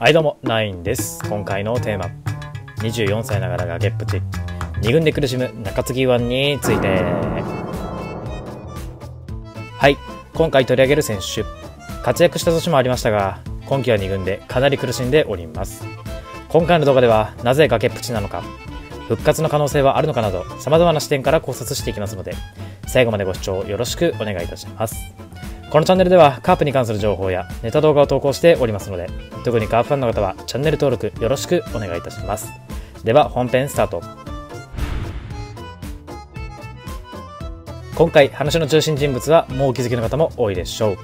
はいどうも、ナインです。今回のテーマ、24歳ながら崖っぷち、2軍で苦しむ中継ぎ湾について。はい、今回取り上げる選手、活躍した年もありましたが、今季は2軍でかなり苦しんでおります。今回の動画では、なぜ崖っぷちなのか、復活の可能性はあるのかなど、様々な視点から考察していきますので、最後までご視聴よろしくお願いいたします。このチャンネルではカープに関する情報やネタ動画を投稿しておりますので、特にカープファンの方はチャンネル登録よろしくお願いいたします。では本編スタート。今回話の中心人物はもうお気づきの方も多いでしょう。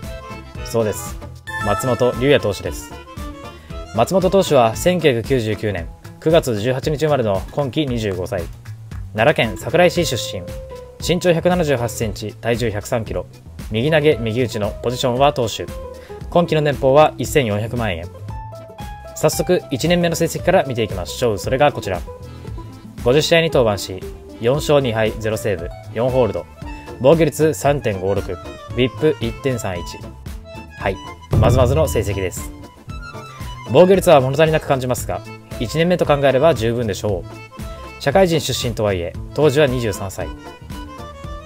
そうです。松本龍也投手です。松本投手は1999年9月18日生まれの今季25歳。奈良県桜井市出身。身長178センチ、体重103キロ。右投げ右打ちのポジションは投手。今季の年俸は1400万円。早速1年目の成績から見ていきましょう。それがこちら。50試合に登板し4勝2敗0セーブ4ホールド。防御率3.56 VIP1.31 はい。まずまずの成績です。防御率は物足りなく感じますが1年目と考えれば十分でしょう。社会人出身とはいえ当時は23歳。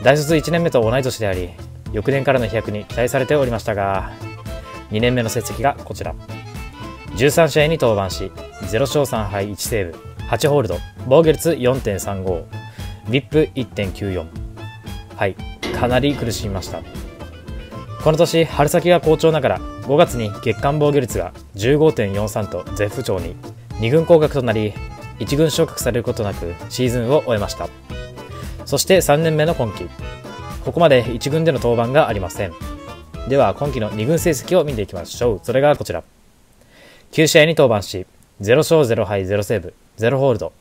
大卒1年目と同い年であり翌年からの飛躍に期待されておりましたが2年目の成績がこちら。13試合に登板し0勝3敗1セーブ。8ホールド防御率 4.35VIP1.94 はいかなり苦しみました。この年春先が好調ながら5月に月間防御率が15.43と絶不調に。2軍降格となり1軍昇格されることなくシーズンを終えました。そして3年目の今季。ここまで1軍での登板がありません。では、今季の2軍成績を見ていきましょう。それがこちら。9試合に登板し、0勝0敗0セーブ、0ホールド。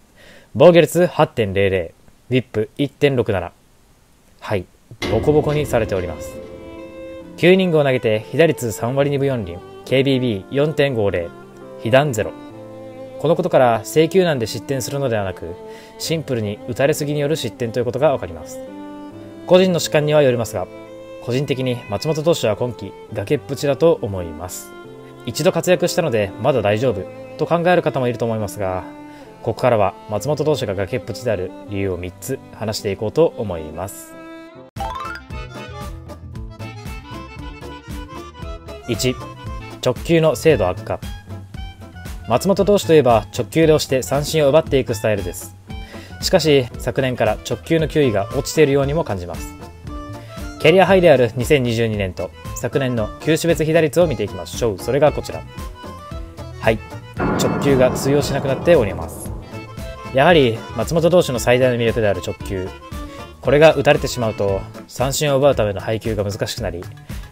防御率8.00、VIP1.67。はい、ボコボコにされております。9イニングを投げて、被打率3割2分4厘、KBB4.50、被弾0。このことから、制球難で失点するのではなく、シンプルに打たれすぎによる失点ということがわかります。個人の主観にはよりますが、個人的に松本投手は今季崖っぷちだと思います。一度活躍したのでまだ大丈夫と考える方もいると思いますが、ここからは松本投手が崖っぷちである理由を3つ話していこうと思います。1、直球の精度悪化。松本投手といえば直球で押して三振を奪っていくスタイルです。しかし昨年から直球の球威が落ちているようにも感じます。キャリアハイである2022年と昨年の球種別被打率を見ていきましょうそれがこちら。はい。直球が通用しなくなっております。やはり松本投手の最大の魅力である直球。これが打たれてしまうと三振を奪うための配球が難しくなり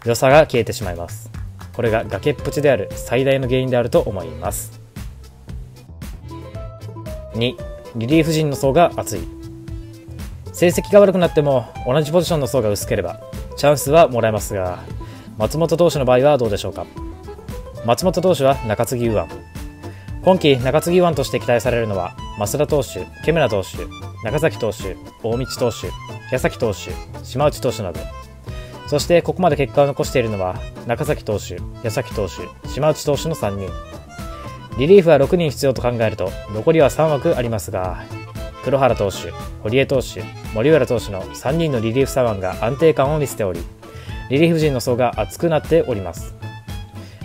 良さが消えてしまいます。これが崖っぷちである最大の原因であると思います。2リリーフ陣の層が厚い。成績が悪くなっても同じポジションの層が薄ければチャンスはもらえますが松本投手の場合はどうでしょうか？松本投手は中継ぎ右腕。今季中継ぎ右腕として期待されるのは増田投手ケムラ投手中崎投手大道投手矢崎投手島内投手など。そしてここまで結果を残しているのは中崎投手矢崎投手島内投手の3人。リリーフは6人必要と考えると残りは3枠ありますが黒原投手堀江投手森浦投手の3人のリリーフ左腕が安定感を見せておりリリーフ陣の層が厚くなっております。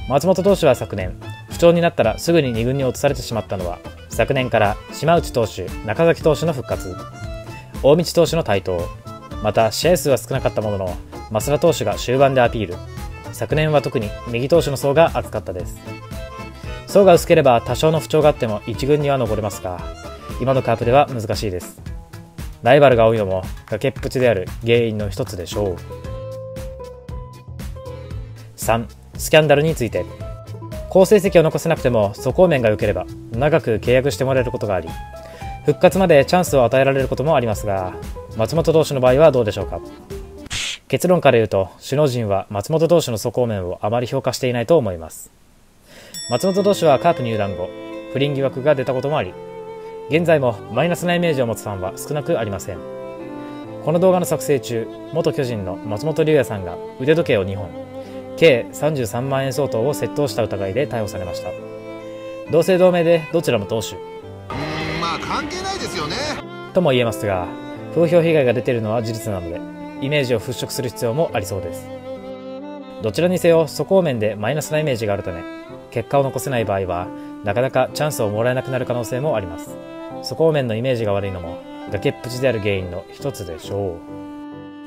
松本投手は昨年不調になったらすぐに2軍に落とされてしまったのは昨年から島内投手中崎投手の復活。大道投手の台頭。また試合数は少なかったものの増田投手が終盤でアピール。昨年は特に右投手の層が厚かったです。層が薄ければ多少の不調があっても1軍には残れますが今のカープでは難しいです。ライバルが多いのも崖っぷちである原因の一つでしょう。3スキャンダルについて。好成績を残せなくても素行面が良ければ長く契約してもらえることがあり復活までチャンスを与えられることもありますが松本投手の場合はどうでしょうか。結論から言うと首脳陣は松本投手の素行面をあまり評価していないと思います。松本投手はカープ入団後不倫疑惑が出たこともあり現在もマイナスなイメージを持つファンは少なくありません。この動画の作成中元巨人の松本龍也さんが腕時計を2本計33万円相当を窃盗した疑いで逮捕されました。同姓同名でどちらも投手。うーんまあ関係ないですよね。とも言えますが風評被害が出ているのは事実なのでイメージを払拭する必要もありそうですどちらにせよ素行面でマイナスなイメージがあるため結果を残せない場合はなかなかチャンスをもらえなくなる可能性もあります。素行面のイメージが悪いのも崖っぷちである原因の一つでしょ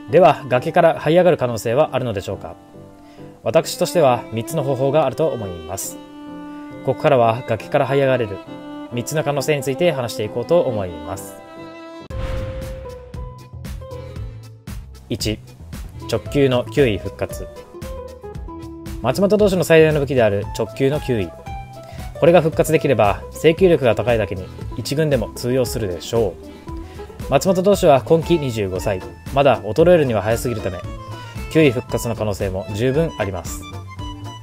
う。では崖から這い上がる可能性はあるのでしょうか。私としては3つの方法があると思います。ここからは崖から這い上がれる3つの可能性について話していこうと思います。1直球の9位復活。松本投手の最大の武器である直球の9位これが復活できれば制球力が高いだけに1軍でも通用するでしょう。松本投手は今季25歳。まだ衰えるには早すぎるため9位復活の可能性も十分あります。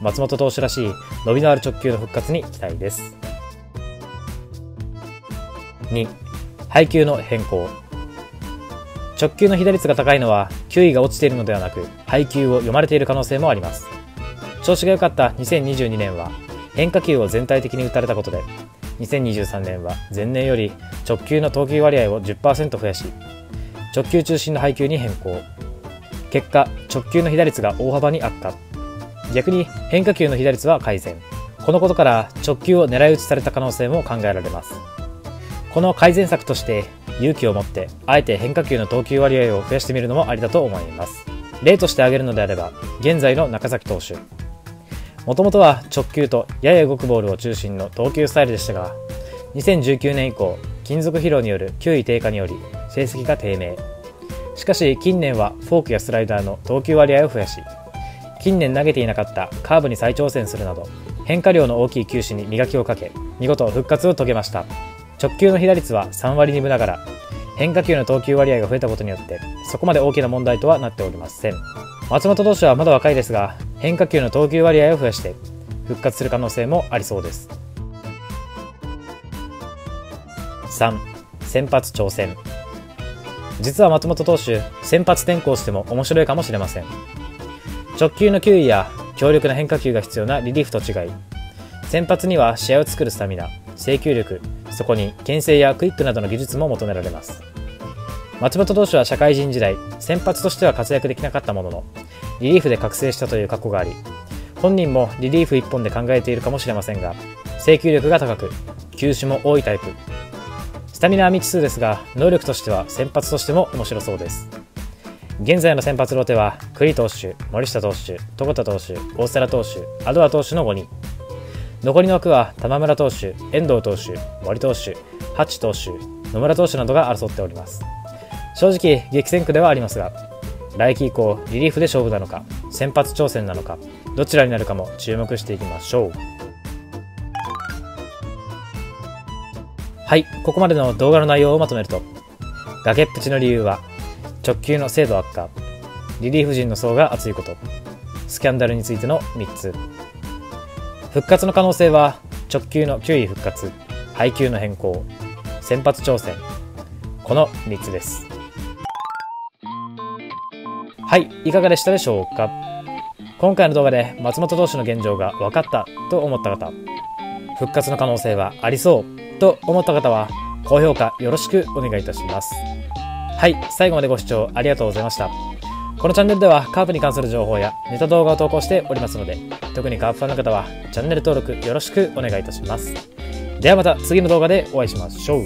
松本投手らしい伸びのある直球の復活に期待です。2配球の変更。直球の被打率が高いのは球威が落ちているのではなく配球を読まれている可能性もあります。調子が良かった2022年は変化球を全体的に打たれたことで2023年は前年より直球の投球割合を10%増やし直球中心の配球に変更。結果直球の被打率が大幅に悪化。逆に変化球の被打率は改善。このことから直球を狙い撃ちされた可能性も考えられます。この改善策として勇気を持ってあえて変化球の投球割合を増やしてみるのもありだと思います。例として挙げるのであれば現在の中崎投手。もともとは直球とやや動くボールを中心の投球スタイルでしたが2019年以降金属疲労による球威低下により成績が低迷。しかし近年はフォークやスライダーの投球割合を増やし近年投げていなかったカーブに再挑戦するなど変化量の大きい球種に磨きをかけ見事復活を遂げました。直球の被打率は3割2分ながら変化球の投球割合が増えたことによってそこまで大きな問題とはなっておりません。松本投手はまだ若いですが変化球の投球割合を増やして復活する可能性もありそうです。3先発挑戦。実は松本投手先発転向しても面白いかもしれません。直球の球威や強力な変化球が必要なリリーフと違い先発には試合を作るスタミナ制球力そこに牽制やクイックなどの技術も求められます。松本投手は社会人時代先発としては活躍できなかったもののリリーフで覚醒したという過去があり本人もリリーフ1本で考えているかもしれませんが制球力が高く球種も多いタイプ。スタミナは未知数ですが能力としては先発としても面白そうです。現在の先発ローテは栗投手森下投手床田投手大瀬良投手アドア投手の5人。残りの枠は玉村投手遠藤投手森投手八投手野村投手などが争っております。正直激戦区ではありますが来季以降リリーフで勝負なのか先発挑戦なのかどちらになるかも注目していきましょう。はいここまでの動画の内容をまとめると崖っぷちの理由は直球の精度悪化リリーフ陣の層が厚いことスキャンダルについての3つ。復活の可能性は直球の球威復活配球の変更先発挑戦この3つです。はいいかがでしたでしょうか？今回の動画で松本投手の現状が分かったと思った方復活の可能性はありそうと思った方は高評価よろしくお願いいたします。はい最後までご視聴ありがとうございました。このチャンネルではカープに関する情報やネタ動画を投稿しておりますので特にカープファンの方はチャンネル登録よろしくお願いいたします。ではまた次の動画でお会いしましょう。